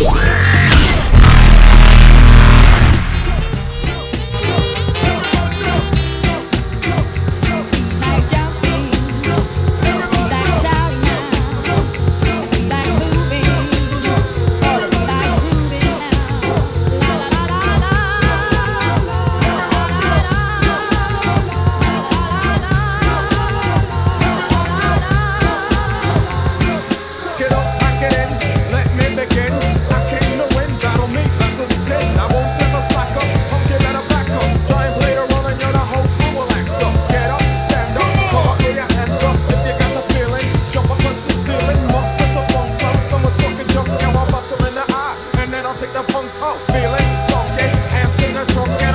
Wow. feeling funky, amps in the trunk.